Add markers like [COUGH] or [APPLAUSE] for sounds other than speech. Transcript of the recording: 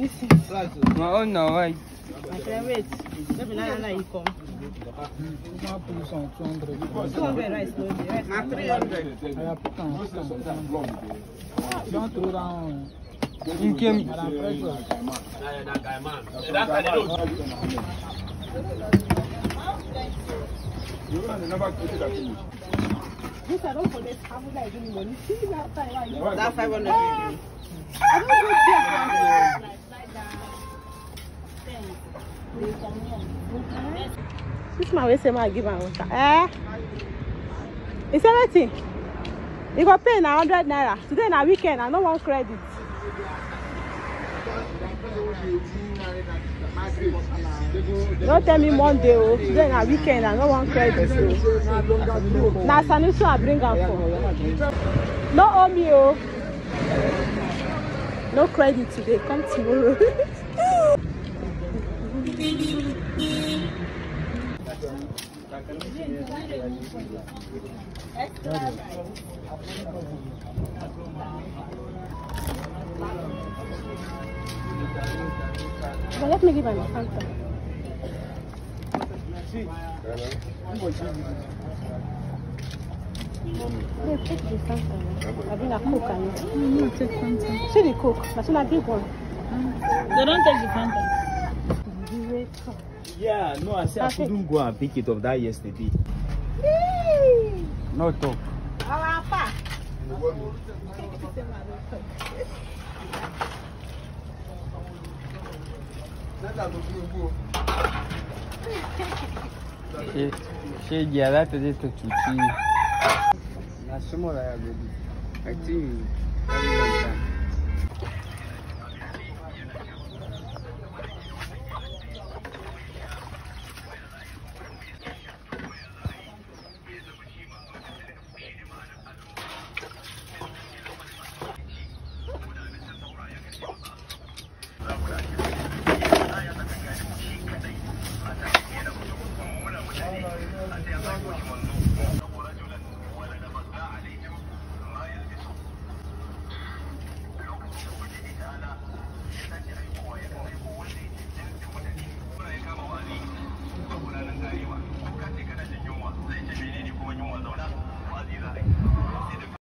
money since. My own now, why? My friend, wait. Maybe now now you come. One put on 200. 200 rice no dey. Rice na 300. I put on put on 200. Don't throw down. Nkem. Madam Precious. This I don't collect half of that give me money. See that time why you. That 500 ah! I don't go there. This man wey say ma give am water. Eh? Say wetin? He go pay na hundred naira. Today na weekend, I no wan credit. No tell me Monday o. Today na weekend, I no wan credit o. Na Sanusi I bring am for. No owe me o. No credit today, come tomorrow. [LAUGHS] take the Fanta. I bring a Coke and No, take Fanta. The that's not a big one. They don't take the Fanta. Yeah, no, I said I couldn't go and pick it up that yesterday. No talk. Our apa. Ṣé ṣé ìjìyà láti dé tó tutù yìí? Na small I go do. I think very long time. Santiago de Guatemala.